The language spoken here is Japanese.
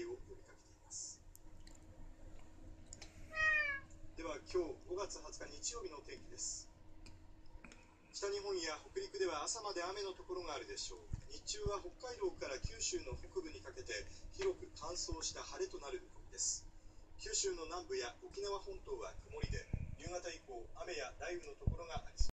戒を呼びかけています。では今日5月20日日曜日の天気です。北日本や北陸では朝まで雨のところがあるでしょう。日中は北海道から九州の北部にかけて広く乾燥した晴れとなる見込みです。九州の南部や沖縄本島は曇りで夕方以降雨や雷雨のところがありす。